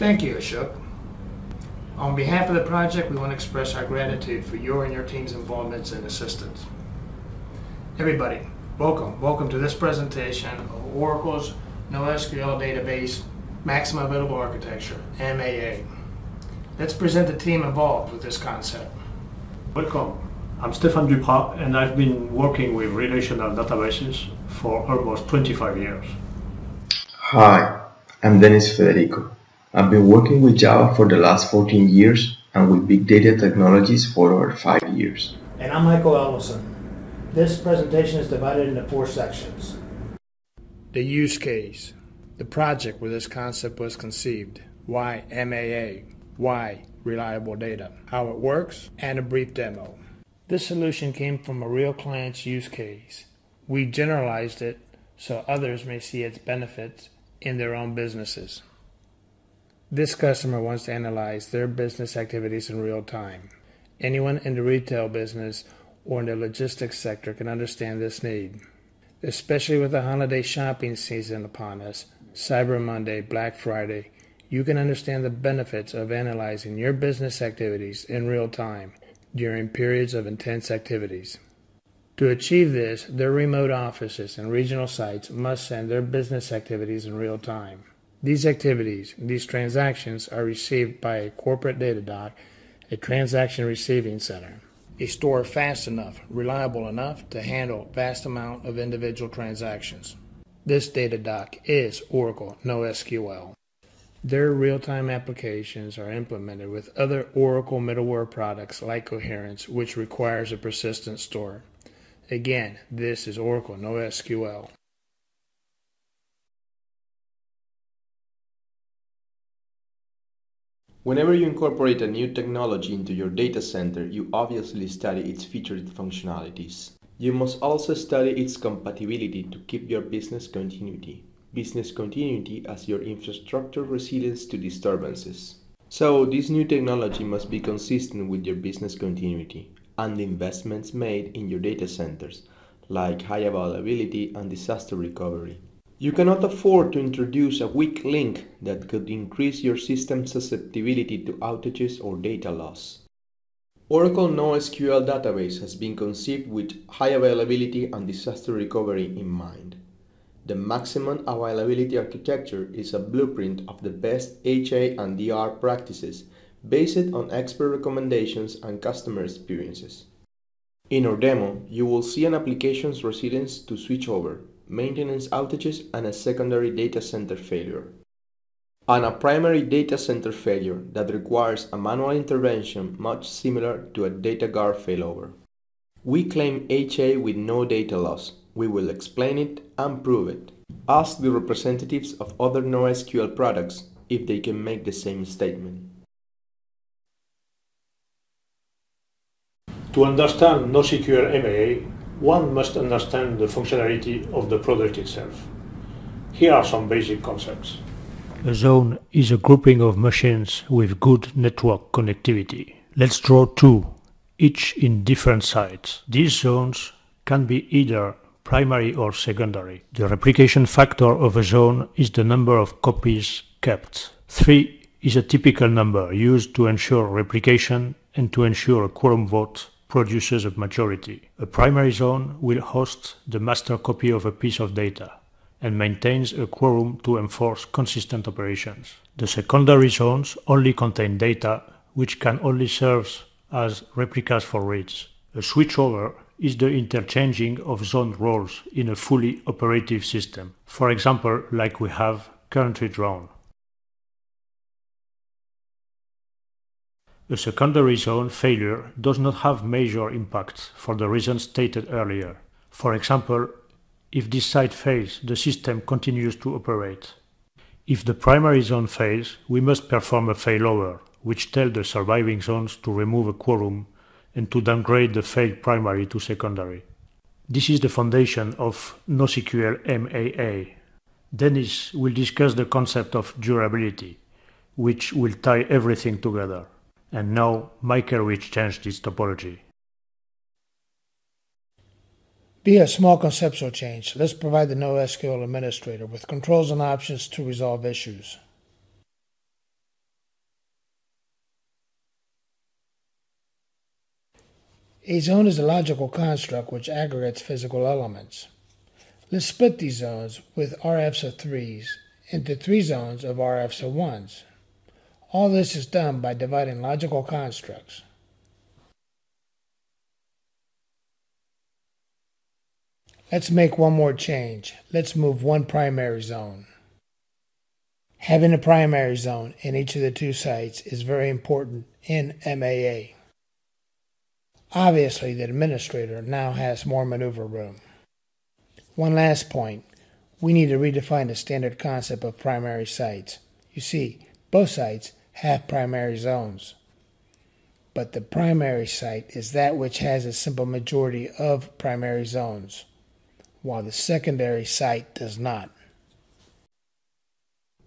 Thank you, Ashok. On behalf of the project, we want to express our gratitude for your and your team's involvement and assistance. Everybody, welcome. Welcome to this presentation of Oracle's NoSQL Database Maximum Available Architecture, MAA. Let's present the team involved with this concept. Welcome. I'm Stéphane Duprat and I've been working with relational databases for almost 25 years. Hi, I'm Denis Federico. I've been working with Java for the last 14 years and with big data technologies for over 5 years. And I'm Michael Ellison. This presentation is divided into four sections. The use case, the project where this concept was conceived, why MAA, why reliable data, how it works, and a brief demo. This solution came from a real client's use case. We generalized it so others may see its benefits in their own businesses. This customer wants to analyze their business activities in real time. Anyone in the retail business or in the logistics sector can understand this need. Especially with the holiday shopping season upon us, Cyber Monday, Black Friday, you can understand the benefits of analyzing your business activities in real time during periods of intense activities. To achieve this, their remote offices and regional sites must send their business activities in real time. These activities, these transactions, are received by a corporate data dock, a transaction receiving center, a store fast enough, reliable enough to handle vast amount of individual transactions. This data dock is Oracle NoSQL. Their real-time applications are implemented with other Oracle middleware products like Coherence, which requires a persistent store. Again, this is Oracle NoSQL. Whenever you incorporate a new technology into your data center, you obviously study its featured functionalities. You must also study its compatibility to keep your business continuity. Business continuity as your infrastructure resilience to disturbances. So, this new technology must be consistent with your business continuity and the investments made in your data centers, like high availability and disaster recovery. You cannot afford to introduce a weak link that could increase your system's susceptibility to outages or data loss. Oracle NoSQL database has been conceived with high availability and disaster recovery in mind. The maximum availability architecture is a blueprint of the best HA and DR practices based on expert recommendations and customer experiences. In our demo, you will see an application's resilience to switchover, maintenance outages, and a secondary data center failure. And a primary data center failure that requires a manual intervention much similar to a data guard failover. We claim HA with no data loss. We will explain it and prove it. Ask the representatives of other NoSQL products if they can make the same statement. To understand NoSQL MAA, one must understand the functionality of the product itself. Here are some basic concepts. A zone is a grouping of machines with good network connectivity. Let's draw two, each in different sites. These zones can be either primary or secondary. The replication factor of a zone is the number of copies kept. 3 is a typical number used to ensure replication and to ensure a quorum vote produces a majority. A primary zone will host the master copy of a piece of data and maintains a quorum to enforce consistent operations. The secondary zones only contain data which can only serve as replicas for reads. A switchover is the interchanging of zone roles in a fully operative system, for example, like we have currently drawn. A secondary zone failure does not have major impacts for the reasons stated earlier. For example, if this site fails, the system continues to operate. If the primary zone fails, we must perform a failover, which tells the surviving zones to remove a quorum and to downgrade the failed primary to secondary. This is the foundation of NoSQL MAA. Dennis will discuss the concept of durability, which will tie everything together and now Microwich changed its topology. Be a small conceptual change. Let's provide the NoSQL administrator with controls and options to resolve issues. A zone is a logical construct which aggregates physical elements. Let's split these zones with RFs of 3s into three zones of RFs of 1s. All this is done by dividing logical constructs. Let's make one more change. Let's move one primary zone. Having a primary zone in each of the two sites is very important in MAA. Obviously, the administrator now has more maneuver room. One last point. We need to redefine the standard concept of primary sites. You see, both sites have primary zones. But the primary site is that which has a simple majority of primary zones while the secondary site does not.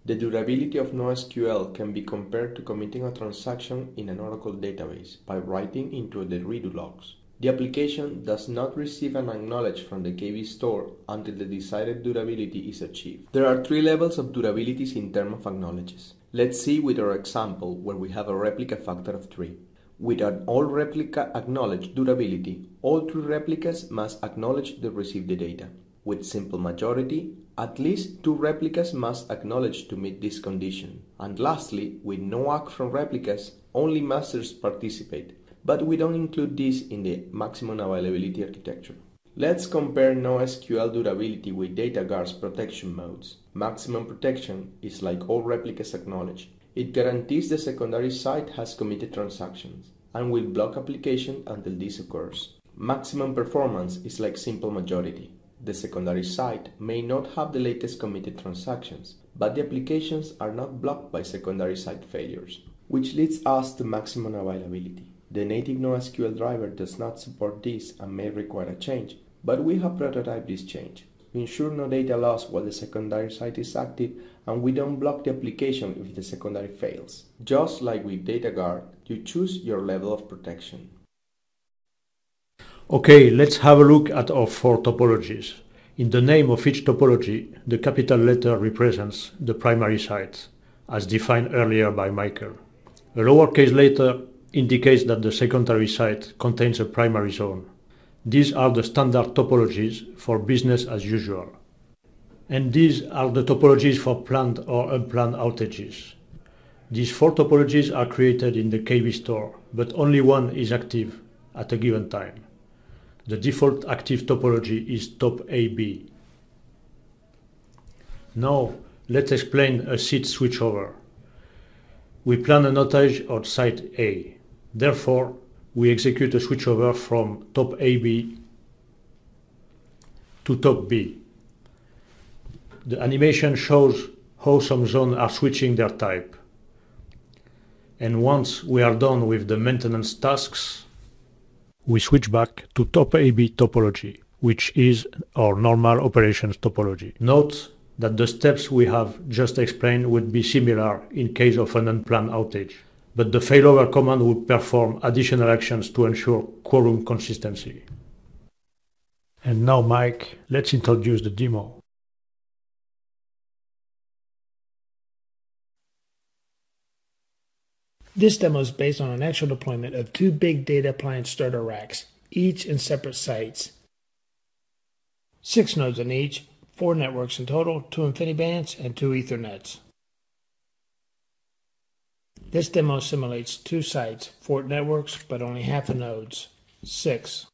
The durability of NoSQL can be compared to committing a transaction in an Oracle database by writing into the redo logs. The application does not receive an acknowledge from the KV store until the desired durability is achieved. There are three levels of durabilities in terms of acknowledges. Let's see with our example where we have a replica factor of 3. With an all replica acknowledged durability, all three replicas must acknowledge the received the data. With simple majority, at least two replicas must acknowledge to meet this condition. And lastly, with no ACK from replicas, only masters participate, but we don't include this in the maximum availability architecture. Let's compare NoSQL durability with DataGuard's protection modes. Maximum protection is like all replicas acknowledge. It guarantees the secondary site has committed transactions and will block application until this occurs. Maximum performance is like simple majority. The secondary site may not have the latest committed transactions, but the applications are not blocked by secondary site failures, which leads us to maximum availability. The native NoSQL driver does not support this and may require a change, but we have prototyped this change. We ensure no data loss while the secondary site is active and we don't block the application if the secondary fails. Just like with DataGuard, you choose your level of protection. Okay, let's have a look at our four topologies. In the name of each topology, the capital letter represents the primary site, as defined earlier by Michael. A lowercase letter indicates that the secondary site contains a primary zone. These are the standard topologies for business as usual. And these are the topologies for planned or unplanned outages. These four topologies are created in the KV store, but only one is active at a given time. The default active topology is top AB. Now, let's explain a seat switchover. We plan an outage on site A. Therefore, we execute a switchover from top AB to top B. The animation shows how some zones are switching their type. And once we are done with the maintenance tasks, we switch back to top AB topology, which is our normal operations topology. Note that the steps we have just explained would be similar in case of an unplanned outage, but the failover command would perform additional actions to ensure quorum consistency. And now, Mike, let's introduce the demo. This demo is based on an actual deployment of two big data appliance starter racks, each in separate sites. Six nodes in each, four networks in total, two InfiniBands and two Ethernets. This demo simulates two sites, four networks, but only half the nodes, six.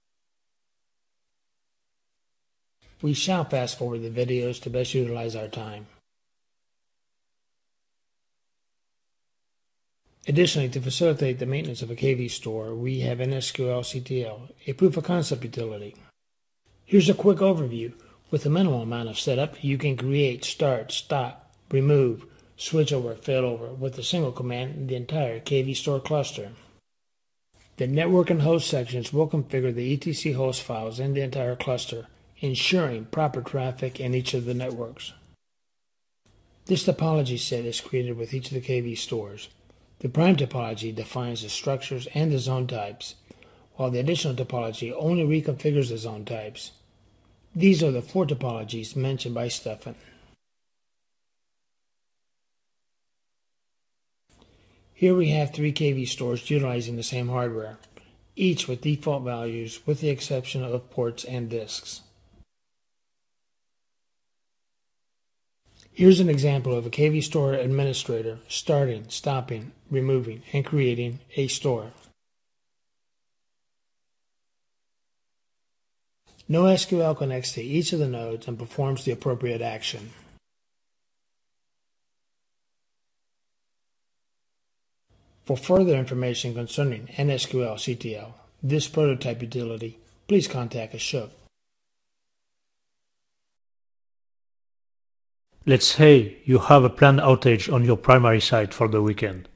We shall fast forward the videos to best utilize our time. Additionally, to facilitate the maintenance of a KV store, we have NSQL CTL, a proof of concept utility. Here's a quick overview. With a minimal amount of setup, you can create, start, stop, remove, switch over, failover with a single command in the entire KV store cluster. The network and host sections will configure the etc host files in the entire cluster, ensuring proper traffic in each of the networks. This topology set is created with each of the KV stores. The prime topology defines the structures and the zone types, while the additional topology only reconfigures the zone types. These are the four topologies mentioned by Stefan. Here we have three KV stores utilizing the same hardware. each with default values with the exception of ports and disks. Here's an example of a KV Store administrator starting, stopping, removing, and creating a store. NoSQL connects to each of the nodes and performs the appropriate action. For further information concerning NSQL CTL, this prototype utility, please contact Ashok. Let's say you have a planned outage on your primary site for the weekend.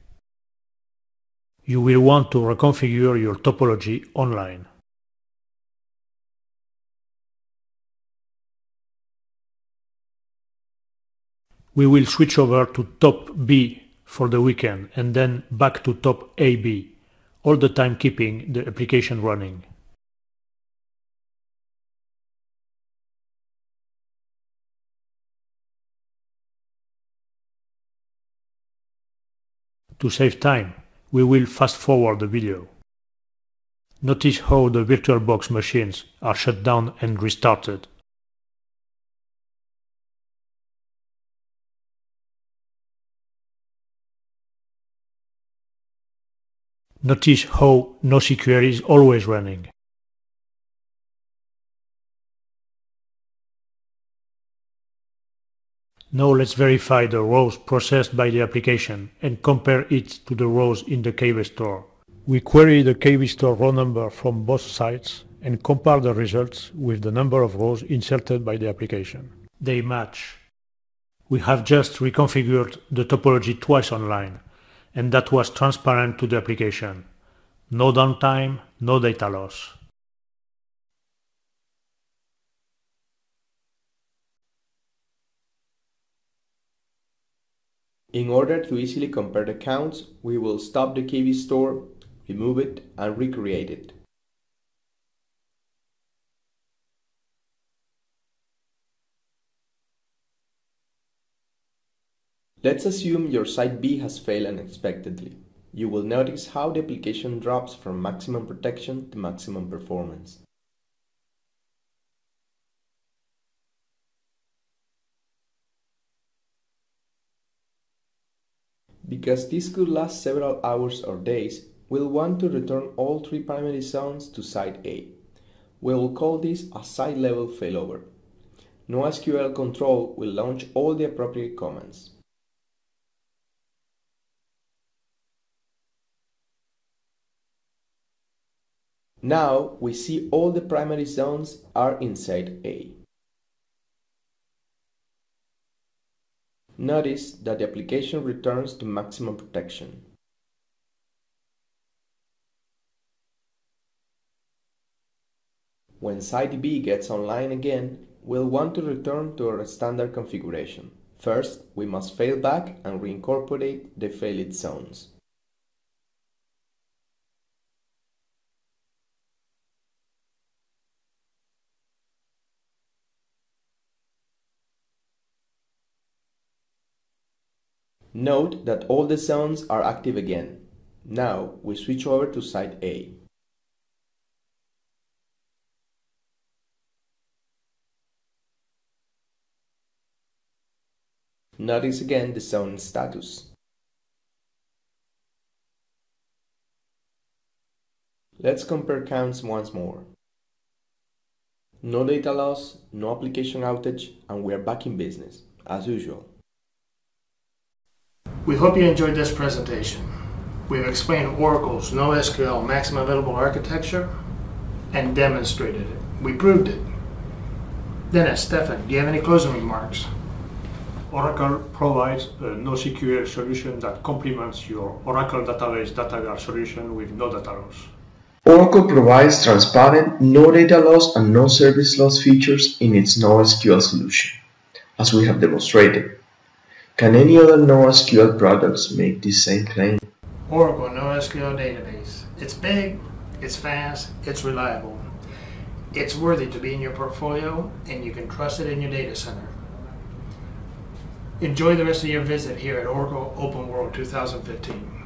You will want to reconfigure your topology online. We will switch over to top B for the weekend and then back to top AB, all the time keeping the application running. To save time, we will fast forward the video. Notice how the VirtualBox machines are shut down and restarted. Notice how NoSQL is always running. Now let's verify the rows processed by the application and compare it to the rows in the KV store. We query the KV store row number from both sides and compare the results with the number of rows inserted by the application. They match. We have just reconfigured the topology twice online, and that was transparent to the application. No downtime, no data loss. In order to easily compare the counts, we will stop the KV store, remove it, and recreate it. Let's assume your site B has failed unexpectedly. You will notice how the application drops from maximum protection to maximum performance. Because this could last several hours or days, we'll want to return all three primary zones to site A. We will call this a site level failover. NoSQL control will launch all the appropriate commands. Now we see all the primary zones are inside A. Notice that the application returns to maximum protection. When site B gets online again, we'll want to return to our standard configuration. First, we must fail back and reincorporate the failed zones. Note that all the zones are active again. Now we switch over to site A. Notice again the zone status. Let's compare counts once more. No data loss, no application outage, and we are back in business, as usual. We hope you enjoyed this presentation. We've explained Oracle's NoSQL maximum available architecture and demonstrated it. We proved it. Dennis, Stefan, do you have any closing remarks? Oracle provides a NoSQL solution that complements your Oracle Database DataGuard solution with no data loss. Oracle provides transparent, no data loss and no service loss features in its NoSQL solution, as we have demonstrated. Can any other NoSQL products make this same claim? Oracle NoSQL database. It's big, it's fast, it's reliable. It's worthy to be in your portfolio and you can trust it in your data center. Enjoy the rest of your visit here at Oracle Open World 2015.